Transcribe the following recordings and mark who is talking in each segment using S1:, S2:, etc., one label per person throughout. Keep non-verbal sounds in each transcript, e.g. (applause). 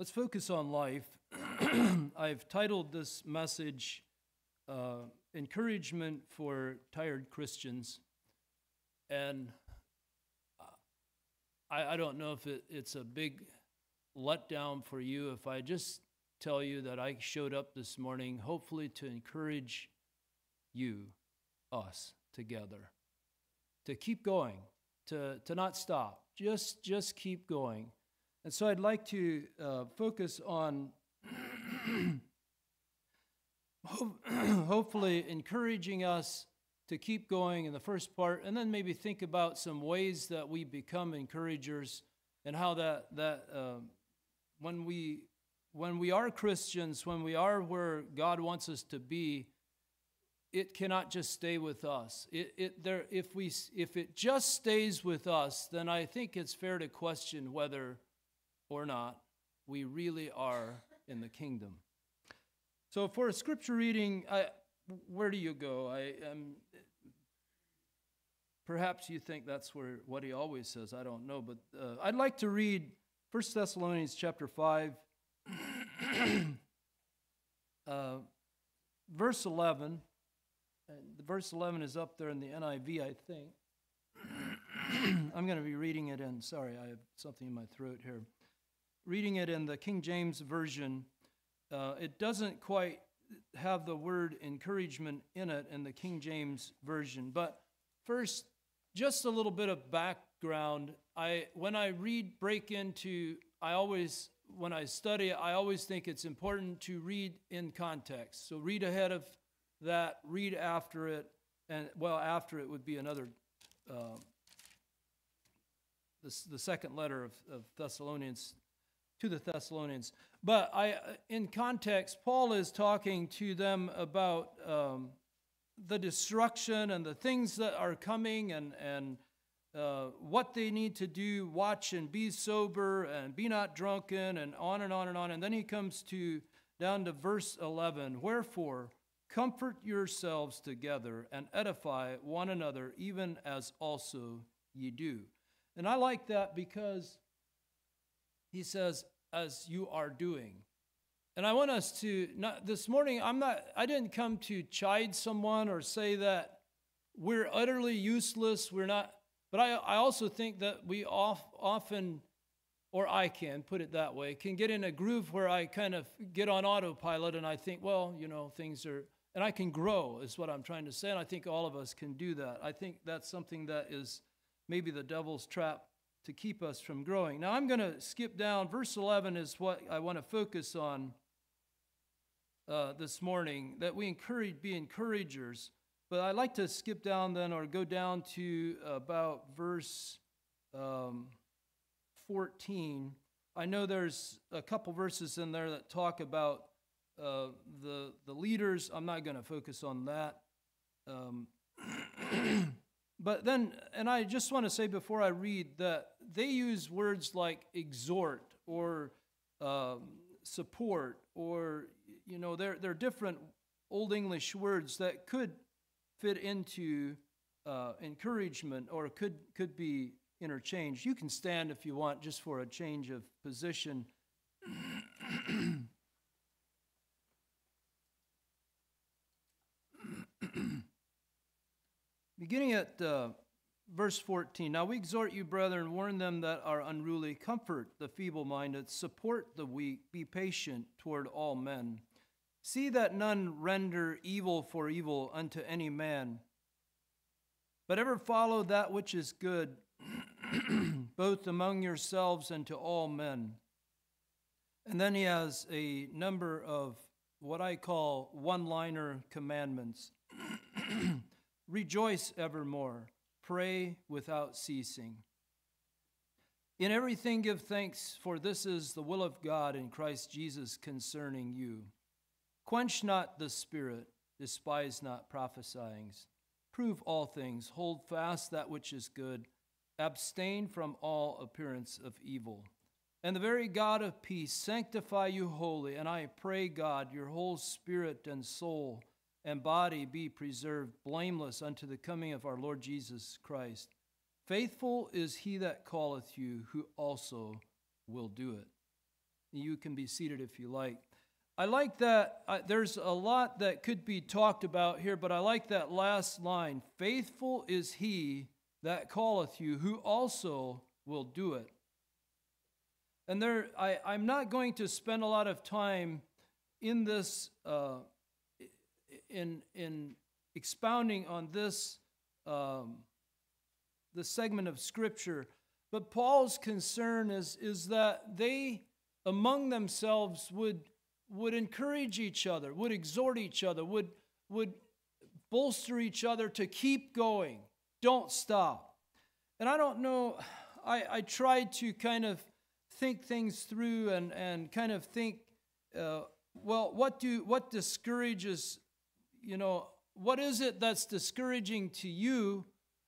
S1: Let's focus on life. (clears throat) I've titled this message uh, Encouragement for Tired Christians. And I, I don't know if it, it's a big letdown for you if I just tell you that I showed up this morning, hopefully to encourage you, us together, to keep going, to, to not stop, just, just keep going. And so I'd like to uh, focus on (clears throat) (clears throat) hopefully encouraging us to keep going in the first part, and then maybe think about some ways that we become encouragers and how that, that uh, when, we, when we are Christians, when we are where God wants us to be, it cannot just stay with us. It, it, there, if, we, if it just stays with us, then I think it's fair to question whether or not, we really are in the kingdom. So, for a scripture reading, I, where do you go? I am. Perhaps you think that's where what he always says. I don't know, but uh, I'd like to read 1 Thessalonians chapter five, (clears throat) uh, verse eleven. And the verse eleven is up there in the NIV, I think. (clears throat) I'm going to be reading it in. Sorry, I have something in my throat here reading it in the King James Version, uh, it doesn't quite have the word encouragement in it in the King James Version. But first, just a little bit of background. I, when I read, break into, I always, when I study, I always think it's important to read in context. So read ahead of that, read after it, and well, after it would be another. Uh, the, the second letter of, of Thessalonians to the Thessalonians. But I, in context, Paul is talking to them about um, the destruction and the things that are coming and, and uh, what they need to do, watch and be sober and be not drunken, and on and on and on. And then he comes to down to verse 11 Wherefore, comfort yourselves together and edify one another, even as also ye do. And I like that because he says, as you are doing. And I want us to, not, this morning, I'm not, I didn't come to chide someone or say that we're utterly useless, we're not, but I, I also think that we off, often, or I can put it that way, can get in a groove where I kind of get on autopilot and I think, well, you know, things are, and I can grow, is what I'm trying to say. And I think all of us can do that. I think that's something that is maybe the devil's trap to keep us from growing. Now I'm going to skip down. Verse 11 is what I want to focus on uh, this morning that we encourage, be encouragers. But I'd like to skip down then or go down to about verse um, 14. I know there's a couple verses in there that talk about uh, the, the leaders. I'm not going to focus on that. Um, (clears throat) But then, and I just want to say before I read that they use words like exhort or um, support, or, you know, they're, they're different Old English words that could fit into uh, encouragement or could, could be interchanged. You can stand if you want just for a change of position. Beginning at uh, verse 14. Now we exhort you, brethren, warn them that are unruly, comfort the feeble minded, support the weak, be patient toward all men. See that none render evil for evil unto any man, but ever follow that which is good, (clears throat) both among yourselves and to all men. And then he has a number of what I call one liner commandments. (clears throat) Rejoice evermore. Pray without ceasing. In everything give thanks, for this is the will of God in Christ Jesus concerning you. Quench not the spirit, despise not prophesying. Prove all things, hold fast that which is good, abstain from all appearance of evil. And the very God of peace sanctify you wholly, and I pray, God, your whole spirit and soul and body be preserved blameless unto the coming of our Lord Jesus Christ. Faithful is he that calleth you, who also will do it. You can be seated if you like. I like that. Uh, there's a lot that could be talked about here, but I like that last line Faithful is he that calleth you, who also will do it. And there, I, I'm not going to spend a lot of time in this, uh, in, in expounding on this, um, the segment of Scripture. But Paul's concern is, is that they, among themselves, would, would encourage each other, would exhort each other, would, would bolster each other to keep going. Don't stop. And I don't know, I, I tried to kind of think things through and, and kind of think, uh, well, what, do, what discourages, you know, what is it that's discouraging to you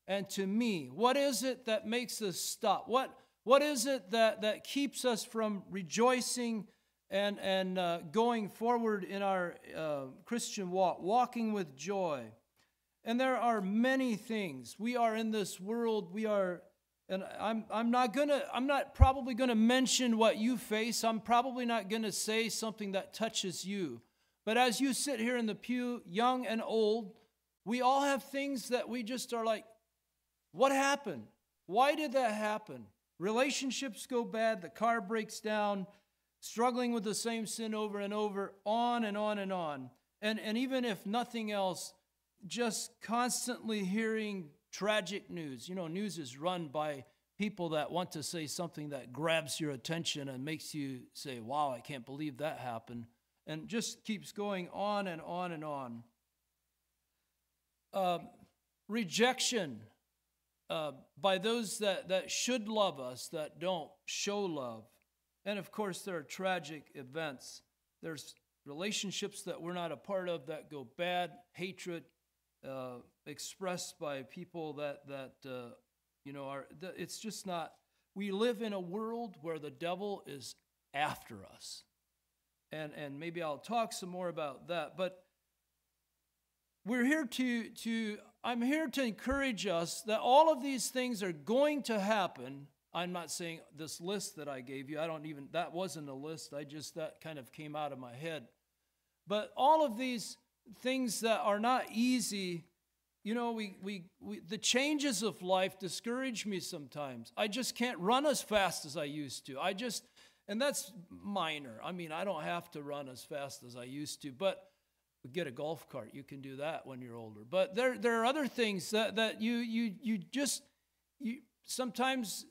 S1: and to me? What is it that makes us stop? What, what is it that, that keeps us from rejoicing and, and uh, going forward in our uh, Christian walk, walking with joy? And there are many things. We are in this world, we are, and I'm, I'm not gonna, I'm not probably gonna mention what you face. I'm probably not gonna say something that touches you. But as you sit here in the pew, young and old, we all have things that we just are like, what happened? Why did that happen? Relationships go bad, the car breaks down, struggling with the same sin over and over, on and on and on. And, and even if nothing else, just constantly hearing tragic news. You know, news is run by people that want to say something that grabs your attention and makes you say, wow, I can't believe that happened. And just keeps going on and on and on. Uh, rejection uh, by those that, that should love us that don't show love. And of course, there are tragic events. There's relationships that we're not a part of that go bad, hatred uh, expressed by people that, that uh, you know, are, it's just not, we live in a world where the devil is after us. And, and maybe I'll talk some more about that. But we're here to, to I'm here to encourage us that all of these things are going to happen. I'm not saying this list that I gave you, I don't even, that wasn't a list. I just, that kind of came out of my head. But all of these things that are not easy, you know, we, we, we, the changes of life discourage me sometimes. I just can't run as fast as I used to. I just, and that's minor. I mean, I don't have to run as fast as I used to, but get a golf cart. You can do that when you're older. But there, there are other things that, that you, you, you just, you sometimes,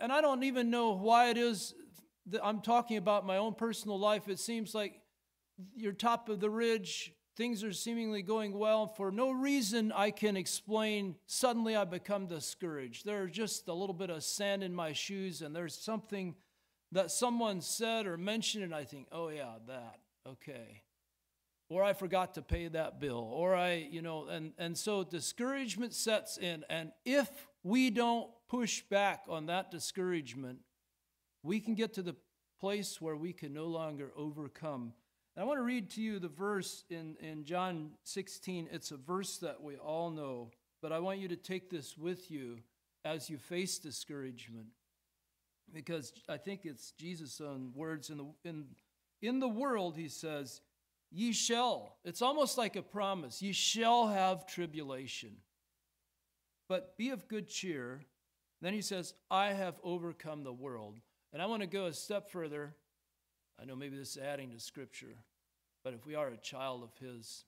S1: and I don't even know why it is that I'm talking about my own personal life. It seems like you're top of the ridge, things are seemingly going well. For no reason I can explain, suddenly I become discouraged. There's just a little bit of sand in my shoes, and there's something that someone said or mentioned, and I think, oh, yeah, that, okay or I forgot to pay that bill, or I, you know, and, and so discouragement sets in. And if we don't push back on that discouragement, we can get to the place where we can no longer overcome. And I want to read to you the verse in, in John 16. It's a verse that we all know, but I want you to take this with you as you face discouragement. Because I think it's Jesus' own words in the, in, in the world, he says, Ye shall. It's almost like a promise. Ye shall have tribulation. But be of good cheer. Then he says, I have overcome the world. And I want to go a step further. I know maybe this is adding to Scripture, but if we are a child of His,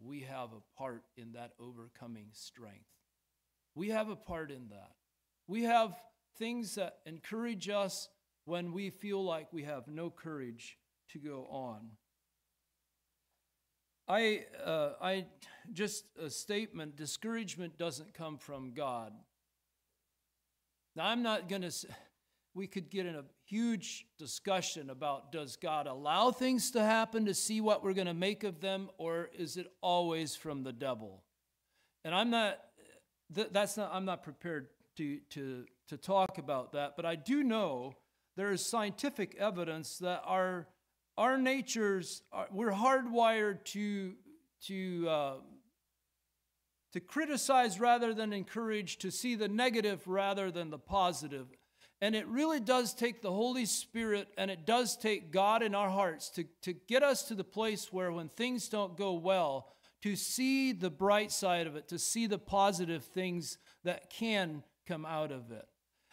S1: we have a part in that overcoming strength. We have a part in that. We have things that encourage us when we feel like we have no courage to go on. I, uh, I just a statement discouragement doesn't come from God. Now, I'm not going to, we could get in a huge discussion about does God allow things to happen to see what we're going to make of them, or is it always from the devil? And I'm not, that's not, I'm not prepared to, to, to talk about that, but I do know there is scientific evidence that our our natures, are, we're hardwired to, to, uh, to criticize rather than encourage, to see the negative rather than the positive. And it really does take the Holy Spirit and it does take God in our hearts to, to get us to the place where when things don't go well, to see the bright side of it, to see the positive things that can come out of it.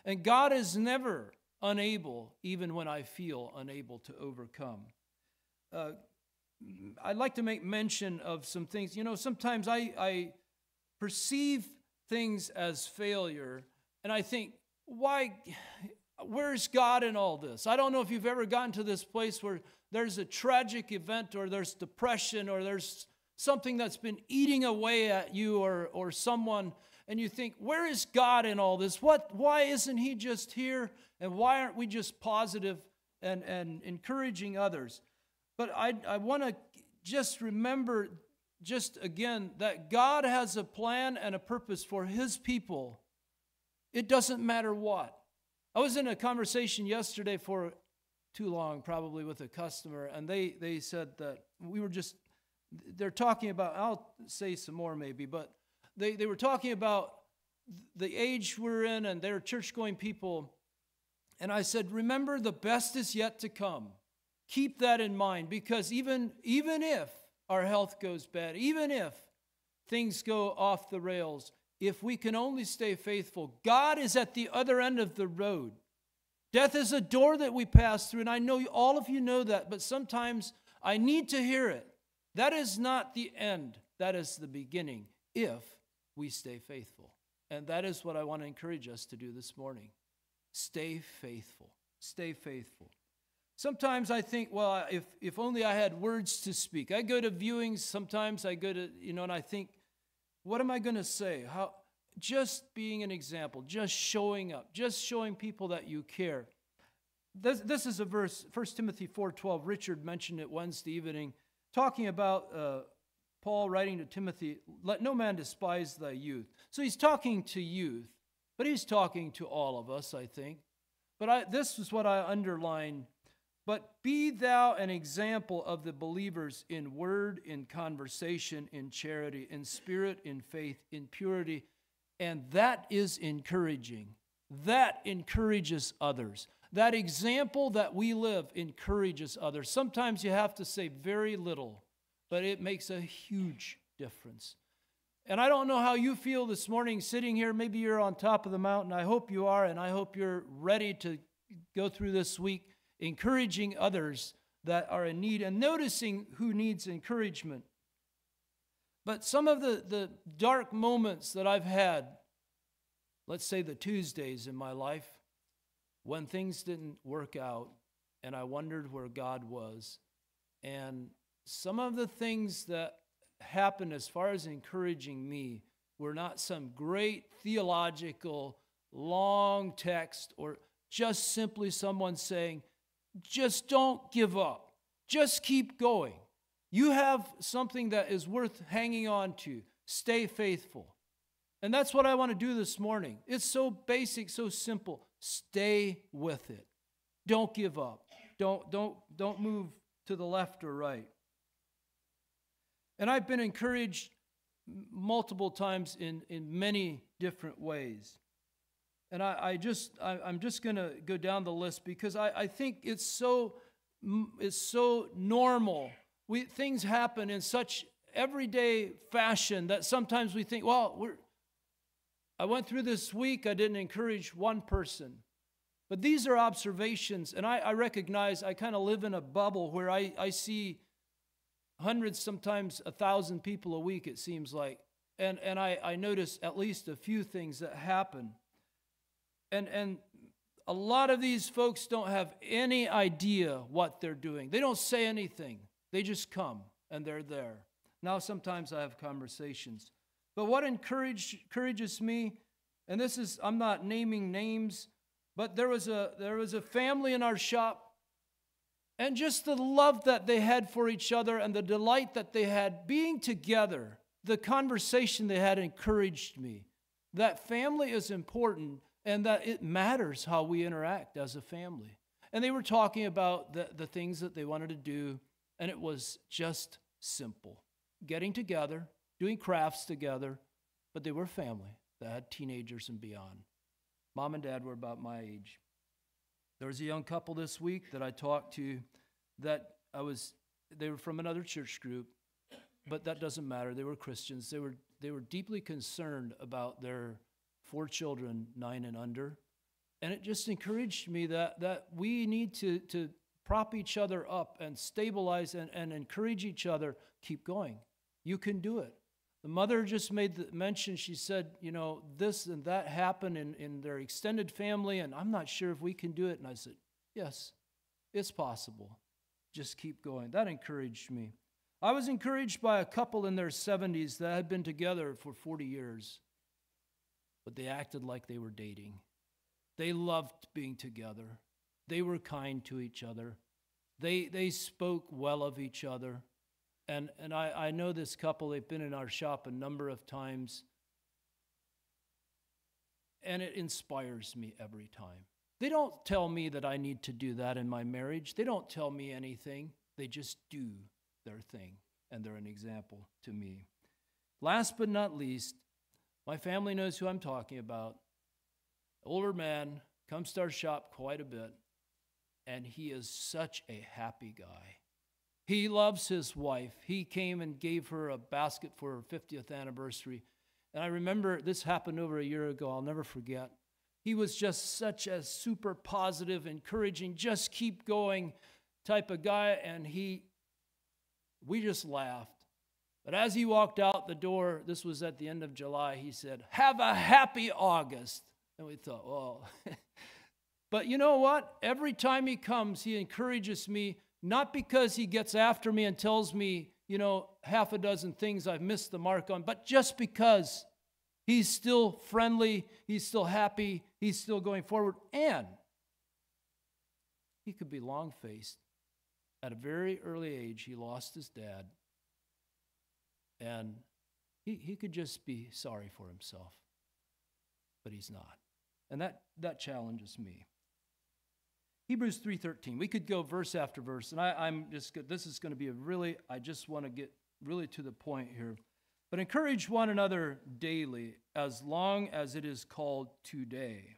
S1: And God is never unable, even when I feel unable to overcome. Uh, I'd like to make mention of some things. You know, sometimes I, I perceive things as failure, and I think, why, where's God in all this? I don't know if you've ever gotten to this place where there's a tragic event, or there's depression, or there's something that's been eating away at you, or, or someone, and you think, where is God in all this? What, why isn't He just here? And why aren't we just positive and, and encouraging others? But I, I want to just remember, just again, that God has a plan and a purpose for His people. It doesn't matter what. I was in a conversation yesterday for too long, probably with a customer, and they, they said that we were just, they're talking about, I'll say some more maybe, but they, they were talking about the age we're in and they're church going people. And I said, Remember, the best is yet to come. Keep that in mind because even, even if our health goes bad, even if things go off the rails, if we can only stay faithful, God is at the other end of the road. Death is a door that we pass through, and I know all of you know that, but sometimes I need to hear it. That is not the end, that is the beginning, if we stay faithful. And that is what I want to encourage us to do this morning. Stay faithful. Stay faithful. Sometimes I think, well, if, if only I had words to speak. I go to viewings, sometimes I go to, you know, and I think, what am I going to say? How, just being an example, just showing up, just showing people that you care. This, this is a verse, 1 Timothy 4.12. Richard mentioned it Wednesday evening, talking about uh, Paul writing to Timothy, let no man despise thy youth. So he's talking to youth, but he's talking to all of us, I think. But I, this is what I underline but be thou an example of the believers in word, in conversation, in charity, in spirit, in faith, in purity. And that is encouraging. That encourages others. That example that we live encourages others. Sometimes you have to say very little, but it makes a huge difference. And I don't know how you feel this morning sitting here. Maybe you're on top of the mountain. I hope you are, and I hope you're ready to go through this week encouraging others that are in need and noticing who needs encouragement. But some of the, the dark moments that I've had, let's say the Tuesdays in my life, when things didn't work out and I wondered where God was. And some of the things that happened as far as encouraging me were not some great theological long text or just simply someone saying, just don't give up. Just keep going. You have something that is worth hanging on to. Stay faithful. And that's what I want to do this morning. It's so basic, so simple. Stay with it. Don't give up. Don't, don't, don't move to the left or right. And I've been encouraged multiple times in, in many different ways. And I, I just, I, am just going to go down the list because I, I think it's so, it's so normal. We, things happen in such everyday fashion that sometimes we think, well, we're, I went through this week, I didn't encourage one person. But these are observations, and I, I recognize I kind of live in a bubble where I, I see hundreds, sometimes a thousand people a week, it seems like. And, and I, I notice at least a few things that happen. And, and a lot of these folks don't have any idea what they're doing. They don't say anything, they just come and they're there. Now, sometimes I have conversations. But what encourage, encourages me, and this is, I'm not naming names, but there was, a, there was a family in our shop, and just the love that they had for each other and the delight that they had being together, the conversation they had encouraged me. That family is important, and that it matters how we interact as a family. And they were talking about the, the things that they wanted to do, and it was just simple getting together, doing crafts together, but they were family. They had teenagers and beyond. Mom and dad were about my age. There was a young couple this week that I talked to that I was, they were from another church group, but that doesn't matter. They were Christians. They were, they were deeply concerned about their four children, nine and under. And it just encouraged me that, that we need to, to prop each other up and stabilize and, and encourage each other. Keep going. You can do it. The mother just made the mention, she said, you know, this and that happened in, in their extended family, and I'm not sure if we can do it. And I said, yes, it's possible. Just keep going. That encouraged me. I was encouraged by a couple in their 70s that had been together for 40 years, but they acted like they were dating. They loved being together. They were kind to each other. They, they spoke well of each other. And, and I, I know this couple, they've been in our shop a number of times. And it inspires me every time. They don't tell me that I need to do that in my marriage. They don't tell me anything. They just do their thing, and they're an example to me. Last but not least, my family knows who I'm talking about. Older man comes to our shop quite a bit, and he is such a happy guy. He loves his wife. He came and gave her a basket for her 50th anniversary. And I remember this happened over a year ago. I'll never forget. He was just such a super positive, encouraging, just keep going type of guy. And he, we just laughed. But as he walked out the door, this was at the end of July, he said, Have a happy August. And we thought, Oh. (laughs) but you know what? Every time he comes, he encourages me not because he gets after me and tells me, you know, half a dozen things I've missed the mark on, but just because he's still friendly, he's still happy, he's still going forward, and he could be long faced. At a very early age, he lost his dad, and he, he could just be sorry for himself, but he's not. And that, that challenges me. Hebrews 3:13. We could go verse after verse, and I, am just this is going to be a really. I just want to get really to the point here. But encourage one another daily, as long as it is called today,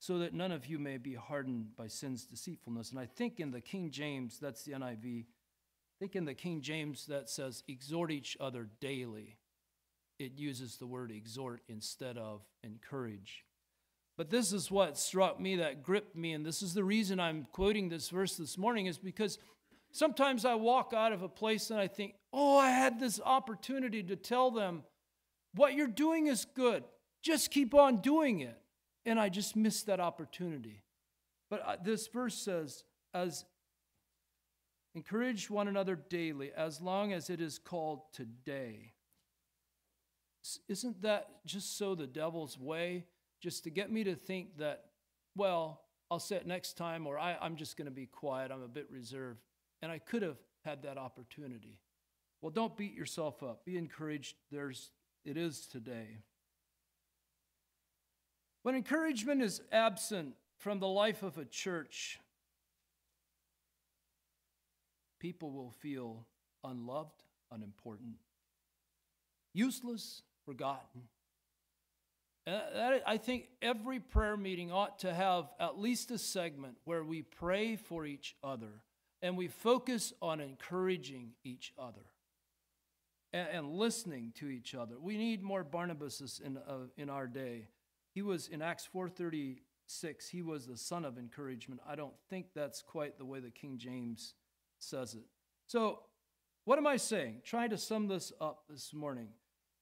S1: so that none of you may be hardened by sin's deceitfulness. And I think in the King James, that's the NIV. I think in the King James that says exhort each other daily. It uses the word exhort instead of encourage. But this is what struck me that gripped me, and this is the reason I'm quoting this verse this morning, is because sometimes I walk out of a place and I think, oh, I had this opportunity to tell them, what you're doing is good. Just keep on doing it. And I just missed that opportunity. But uh, this verse says, as encourage one another daily, as long as it is called today. Isn't that just so the devil's way? Just to get me to think that, well, I'll say it next time, or I, I'm just going to be quiet, I'm a bit reserved. And I could have had that opportunity. Well, don't beat yourself up. Be encouraged. There's, it is today. When encouragement is absent from the life of a church, people will feel unloved, unimportant, useless, forgotten. I think every prayer meeting ought to have at least a segment where we pray for each other and we focus on encouraging each other and, and listening to each other. We need more Barnabases in, uh, in our day. He was in Acts 4:36. He was the son of encouragement. I don't think that's quite the way the King James says it. So, what am I saying? Trying to sum this up this morning.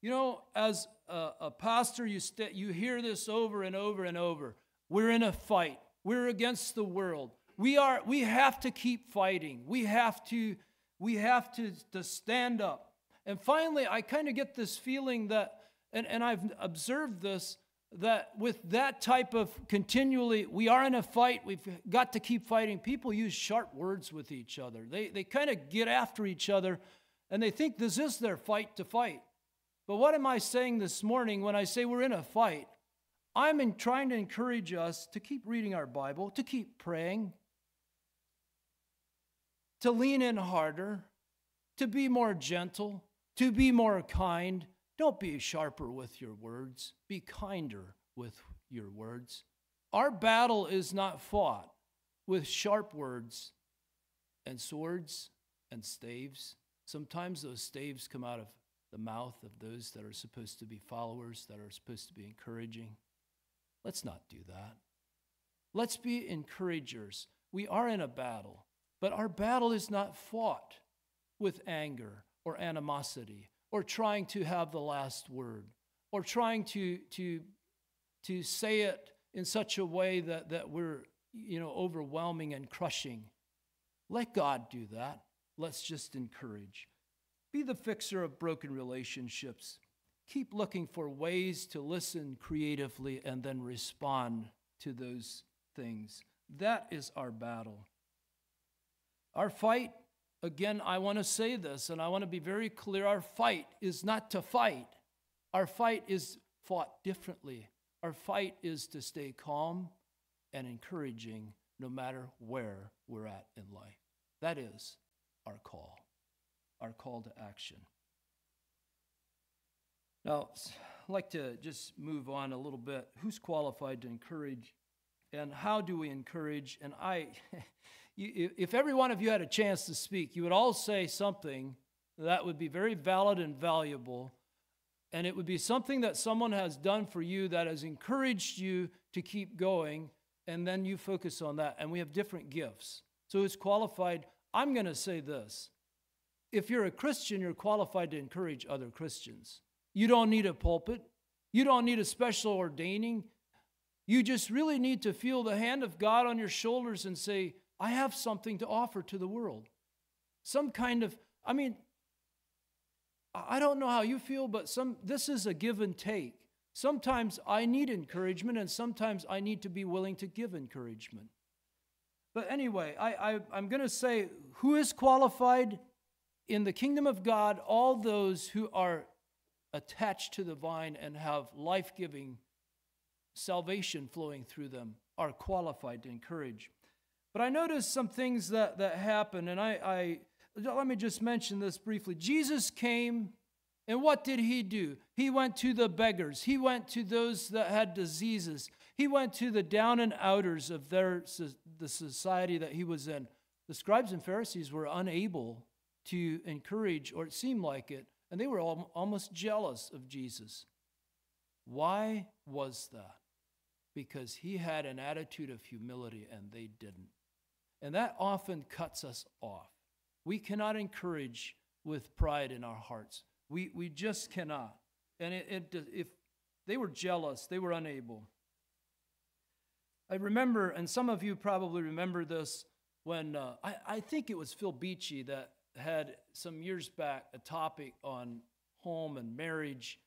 S1: You know, as a, a pastor, you, st- you hear this over and over and over. We're in a fight. We're against the world. We are. We have to keep fighting. We have to. We have to, to stand up. And finally, I kind of get this feeling that, and, and I've observed this, that with that type of continually, we are in a fight, we've got to keep fighting. People use sharp words with each other. They, they kind of get after each other, and they think this is their fight to fight. But what am I saying this morning when I say we're in a fight? I'm in trying to encourage us to keep reading our Bible, to keep praying, to lean in harder, to be more gentle, to be more kind. Don't be sharper with your words, be kinder with your words. Our battle is not fought. with sharp words and swords and staves. Sometimes those staves come out of the mouth of those that are supposed to be followers, that are supposed to be encouraging. Let's not do that. Let's be encouragers. We are in a battle, but our battle is not fought with anger or animosity or trying to have the last word or trying to, to, to say it in such a way that, that we're you know, overwhelming and crushing. Let God do that. Let's just encourage. Be the fixer of broken relationships. Keep looking for ways to listen creatively and then respond to those things. That is our battle. Our fight, again, I want to say this and I want to be very clear our fight is not to fight, our fight is fought differently. Our fight is to stay calm and encouraging no matter where we're at in life. That is our call, our call to action. Now, I'd like to just move on a little bit. Who's qualified to encourage and how do we encourage? And (laughs) I, if every one of you had a chance to speak, you would all say something that would be very valid and valuable. And it would be something that someone has done for you that has encouraged you to keep going. And then you focus on that. And we have different gifts. So it's qualified. I'm going to say this if you're a Christian, you're qualified to encourage other Christians. You don't need a pulpit, you don't need a special ordaining. You just really need to feel the hand of God on your shoulders and say, I have something to offer to the world. Some kind of, I mean, I don't know how you feel, but some this is a give and take. Sometimes I need encouragement, and sometimes I need to be willing to give encouragement. But anyway, I, I, I'm going to say who is qualified in the kingdom of God? All those who are attached to the vine and have life giving salvation flowing through them are qualified to encourage. But I noticed some things that, that happen, and I, I let me just mention this briefly. Jesus came, and what did he do? He went to the beggars, he went to those that had diseases, he went to the down and outers of their, the society that he was in. The scribes and Pharisees were unable to encourage, or it seemed like it, and they were almost jealous of Jesus. Why was that? because he had an attitude of humility and they didn't. And that often cuts us off. We cannot encourage with pride in our hearts. We, we just cannot. And it, it, if they were jealous, they were unable. I remember, and some of you probably remember this, when uh, I, I think it was Phil Beachy that had some years back a topic on home and marriage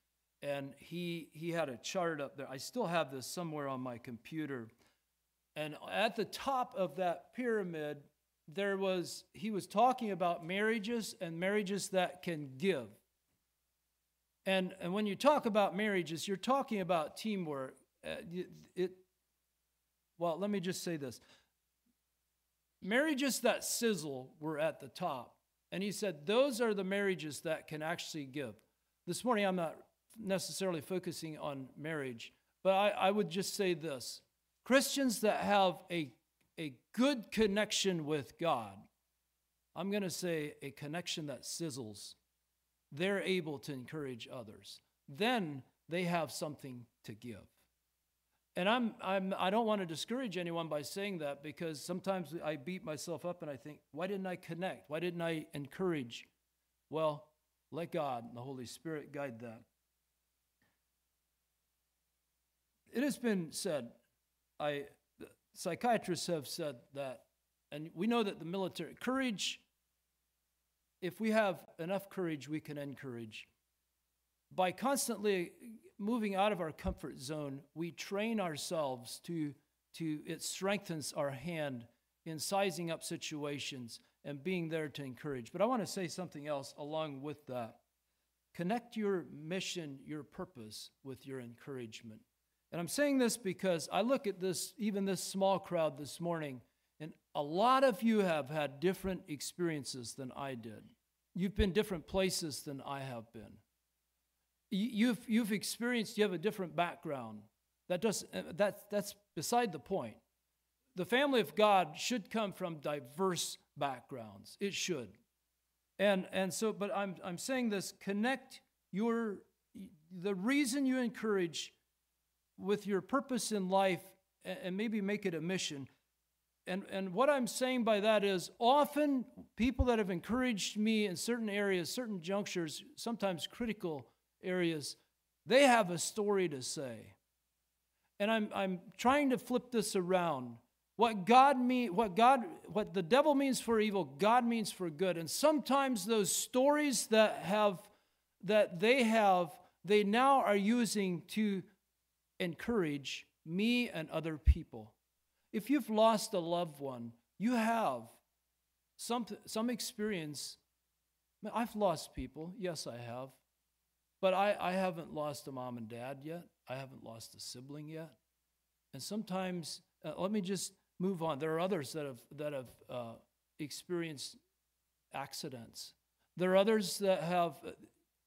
S1: and he he had a chart up there. I still have this somewhere on my computer. And at the top of that pyramid, there was he was talking about marriages and marriages that can give. And and when you talk about marriages, you're talking about teamwork. Uh, it, it well, let me just say this. Marriages that sizzle were at the top. And he said, those are the marriages that can actually give. This morning, I'm not necessarily focusing on marriage, but I, I would just say this Christians that have a, a good connection with God, I'm going to say a connection that sizzles, they're able to encourage others. Then they have something to give. And I'm, I'm, I don't want to discourage anyone by saying that because sometimes I beat myself up and I think, why didn't I connect? Why didn't I encourage? Well, let God and the Holy Spirit guide that. It has been said, I, psychiatrists have said that, and we know that the military, courage, if we have enough courage, we can encourage. By constantly moving out of our comfort zone, we train ourselves to, to it strengthens our hand in sizing up situations and being there to encourage. But I want to say something else along with that. Connect your mission, your purpose with your encouragement. And I'm saying this because I look at this, even this small crowd this morning, and a lot of you have had different experiences than I did. You've been different places than I have been. You've, you've experienced, you have a different background. That does, uh, that, that's beside the point. the family of God should come from diverse backgrounds. It should. And, and so, but I'm, I'm saying this connect your, the reason you encourage with your purpose in life and, and maybe make it a mission. And, and what I'm saying by that is often people that have encouraged me in certain areas, certain junctures, sometimes critical areas, they have a story to say. And I'm, I'm trying to flip this around. What God mean, what God, what the devil means for evil, God means for good. And sometimes those stories that have, that they have, they now are using to encourage me and other people. If you've lost a loved one, you have some, some experience. I've lost people. Yes, I have. But I, I haven't lost a mom and dad yet. I haven't lost a sibling yet. And sometimes, uh, let me just move on. There are others that have, that have uh, experienced accidents. There are others that have uh,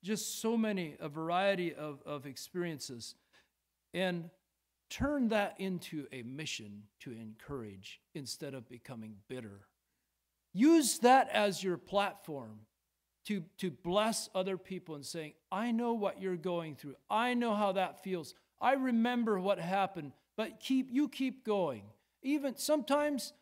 S1: just so many, a variety of, of experiences. And Turn that into a mission to encourage instead of becoming bitter. Use that as your platform to, to bless other people and saying, I know what you're going through. I know how that feels. I remember what happened, but keep you keep going. Even sometimes,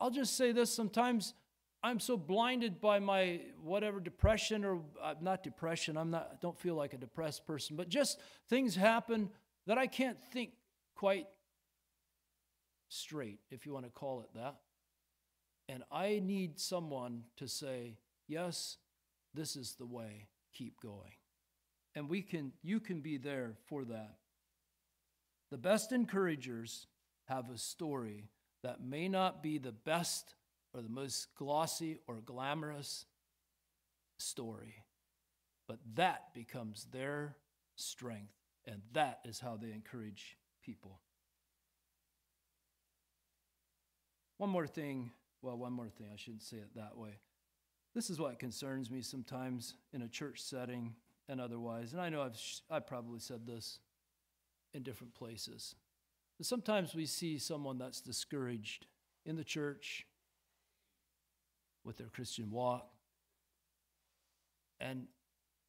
S1: I'll just say this, sometimes I'm so blinded by my whatever depression or uh, not depression, I'm not I don't feel like a depressed person, but just things happen that I can't think quite straight, if you want to call it that. And I need someone to say, yes, this is the way, keep going. And we can, you can be there for that. The best encouragers have a story that may not be the best or the most glossy or glamorous story, but that becomes their strength, and that is how they encourage people. One more thing, well, one more thing, I shouldn't say it that way. This is what concerns me sometimes in a church setting and otherwise. And I know I've, I've probably said this in different places. But sometimes we see someone that's discouraged in the church with their Christian walk, and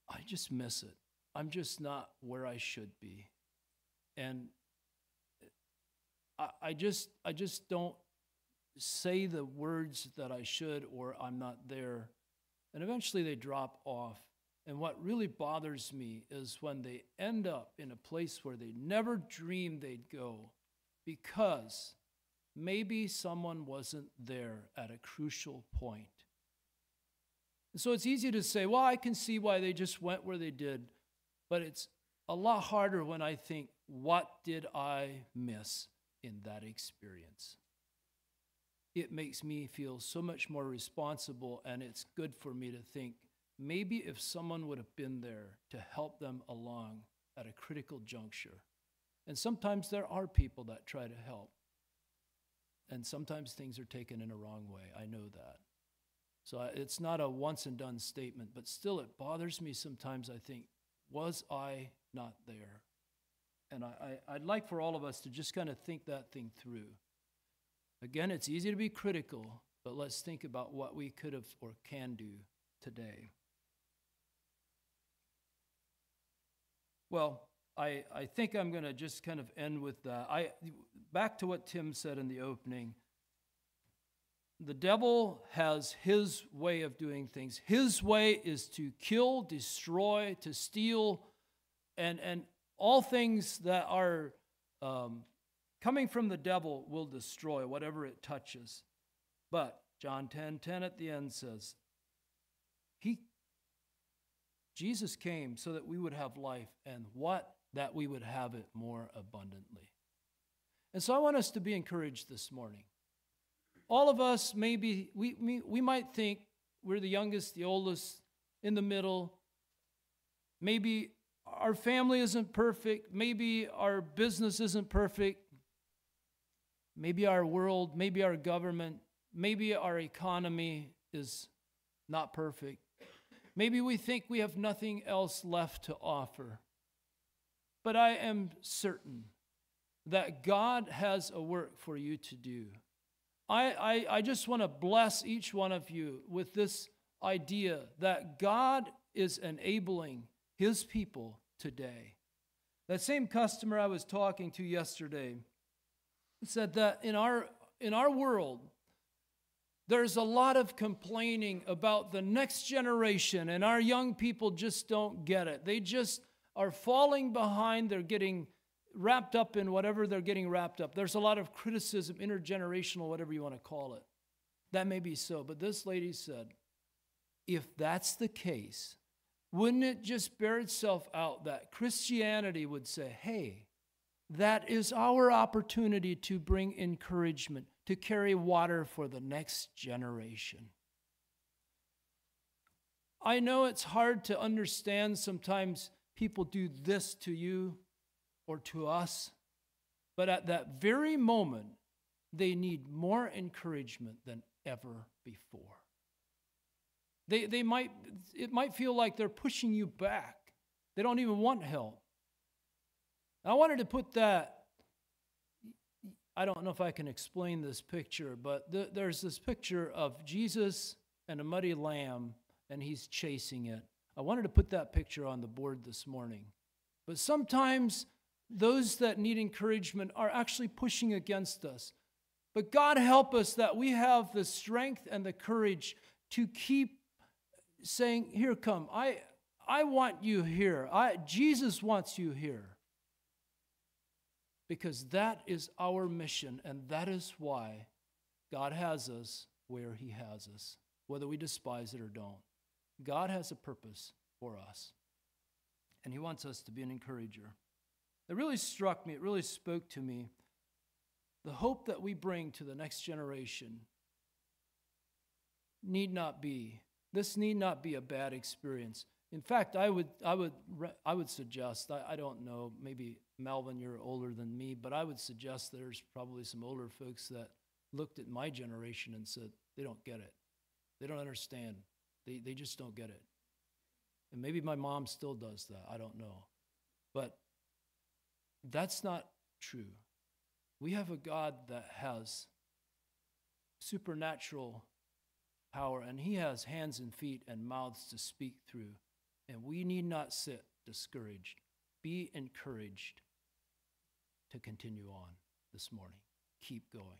S1: I just miss it. I'm just not where I should be. And I, I just I just don't say the words that I should or I'm not there. And eventually they drop off. And what really bothers me is when they end up in a place where they never dreamed they'd go because maybe someone wasn't there at a crucial point. So it's easy to say, well, I can see why they just went where they did. But it's a lot harder when I think, what did I miss? in that experience. It makes me feel so much more responsible, and it's good for me to think maybe if someone would have been there to help them along at a critical juncture. And sometimes there are people that try to help, and sometimes things are taken in a wrong way. I know that. So uh, it's not a once and done statement, but still it bothers me sometimes. I think, was I not there? And I, I, would like for all of us to just kind of think that thing through. Again, it's easy to be critical, but let's think about what we could have or can do today. Well, I, I think I'm going to just kind of end with that. I, back to what Tim said in the opening. The devil has his way of doing things. His way is to kill, destroy, to steal, and, and all things that are um, coming from the devil will destroy whatever it touches. But John 10 10 at the end says, He Jesus came so that we would have life, and what? That we would have it more abundantly. And so I want us to be encouraged this morning. All of us, maybe, we, we, we might think we're the youngest, the oldest, in the middle. Maybe our family isn't perfect. Maybe our business isn't perfect. Maybe our world, maybe our government, maybe our economy is not perfect. Maybe we think we have nothing else left to offer. But I am certain that God has a work for you to do. I, I, I just want to bless each one of you with this idea that God is enabling his people today. That same customer I was talking to yesterday said that in our, in our world, there's a lot of complaining about the next generation, and our young people just don't get it. They just are falling behind. They're getting wrapped up in whatever they're getting wrapped up. There's a lot of criticism, intergenerational, whatever you want to call it. That may be so. But this lady said, if that's the case, wouldn't it just bear itself out that Christianity would say, hey, that is our opportunity to bring encouragement, to carry water for the next generation. I know it's hard to understand sometimes people do this to you or to us, but at that very moment, they need more encouragement than ever before. They, they might, it might feel like they're pushing you back. They don't even want help. I wanted to put that I don't know if I can explain this picture, but th- there's this picture of Jesus and a muddy lamb, and he's chasing it. I wanted to put that picture on the board this morning. But sometimes those that need encouragement are actually pushing against us. But God help us that we have the strength and the courage to keep saying, Here, come. I, I want you here. I, Jesus wants you here because that is our mission, and that is why God has us where He has us, whether we despise it or don't. God has a purpose for us, and He wants us to be an encourager. It really struck me, it really spoke to me. The hope that we bring to the next generation need not be, this need not be a bad experience. In fact, I would, I would, I would suggest, I, I don't know, maybe Melvin, you're older than me, but I would suggest there's probably some older folks that looked at my generation and said, they don't get it. They don't understand. They, they just don't get it. And maybe my mom still does that. I don't know. But that's not true. We have a God that has supernatural power, and He has hands and feet and mouths to speak through. And we need not sit discouraged. Be encouraged to continue on this morning. Keep going.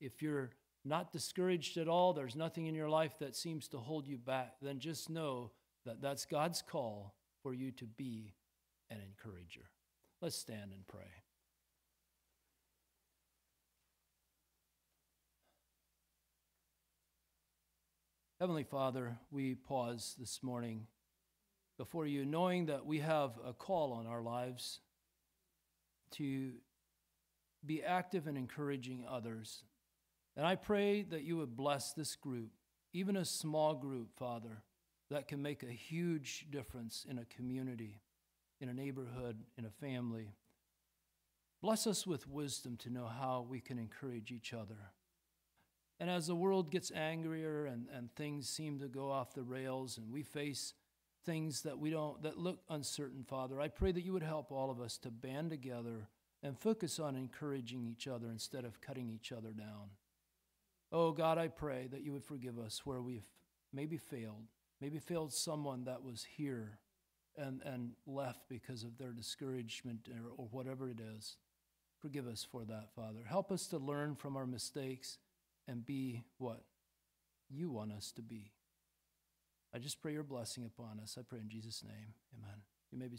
S1: If you're not discouraged at all, there's nothing in your life that seems to hold you back, then just know that that's God's call for you to be an encourager. Let's stand and pray. Heavenly Father, we pause this morning before you, knowing that we have a call on our lives to be active in encouraging others. And I pray that you would bless this group, even a small group, Father, that can make a huge difference in a community, in a neighborhood, in a family. Bless us with wisdom to know how we can encourage each other. And as the world gets angrier and, and things seem to go off the rails and we face things that we don't that look uncertain, Father. I pray that you would help all of us to band together and focus on encouraging each other instead of cutting each other down. Oh God, I pray that you would forgive us where we've maybe failed, maybe failed someone that was here and, and left because of their discouragement or, or whatever it is. Forgive us for that, Father. Help us to learn from our mistakes and be what you want us to be. I just pray your blessing upon us. I pray in Jesus' name. Amen. You may be